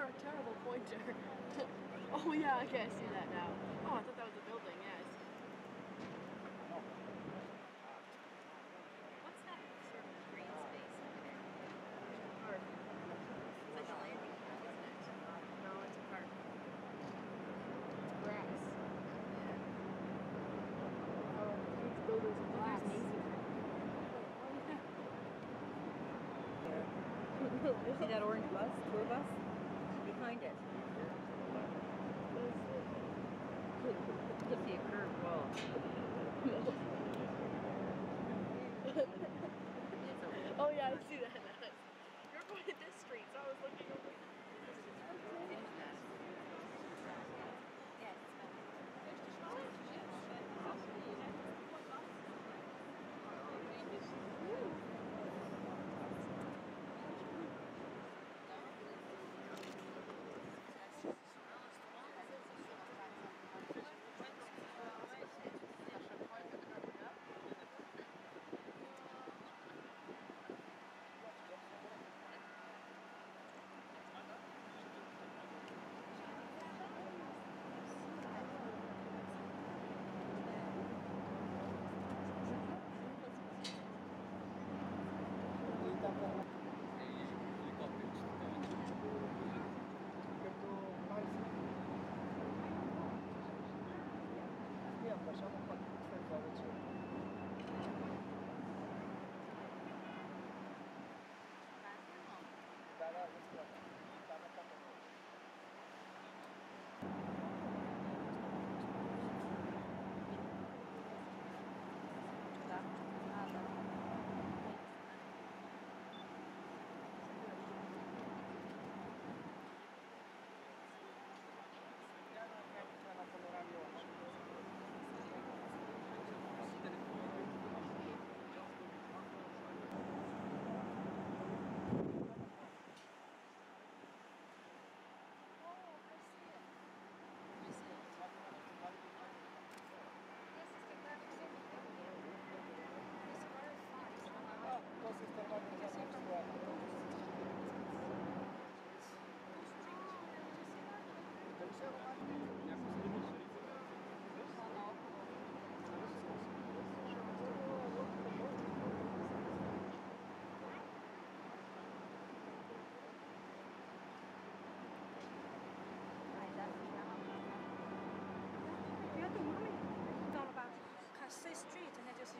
You're a terrible pointer. oh yeah, I see that now. Oh, I thought that was a building, yes. What's that sort of green space over there? It's like a landing pad, isn't it? No, it's a park. It's grass. Yeah. Oh, these buildings are glass. You see that orange bus, tour bus? Behind it. See a curved wall. oh yeah, I see that. You're going this street, so I was looking over. 我想问一下，最高的是？有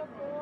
the floor.